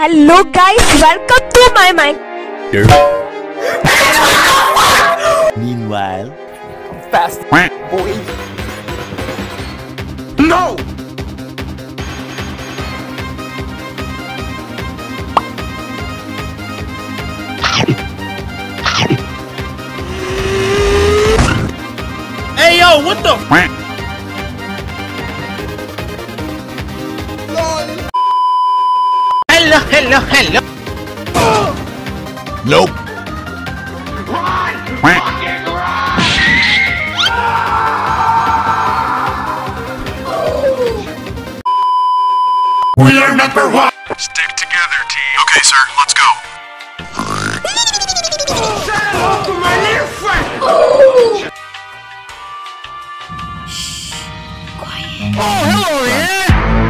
Hello guys, welcome to my mic. Meanwhile, Fast, boy. No! Hey yo, what the? Hello, hello, hello. nope. We are number one. Stick together, team. Okay, sir, let's go. Oh, hello Meanwhile,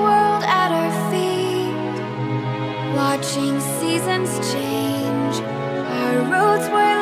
world at our feet, watching seasons change. Our roads were.